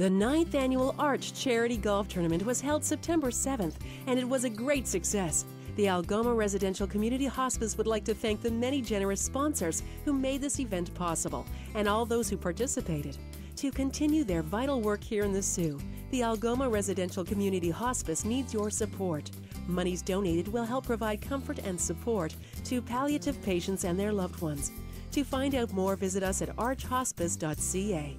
The ninth annual Arch Charity Golf Tournament was held September 7th, and it was a great success. The Algoma Residential Community Hospice would like to thank the many generous sponsors who made this event possible and all those who participated. To continue their vital work here in the Soo, the Algoma Residential Community Hospice needs your support. Monies donated will help provide comfort and support to palliative patients and their loved ones. To find out more, visit us at archhospice.ca.